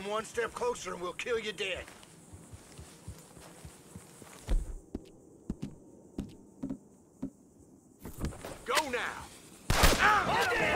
come one step closer and we'll kill you dead. Go now. Ah!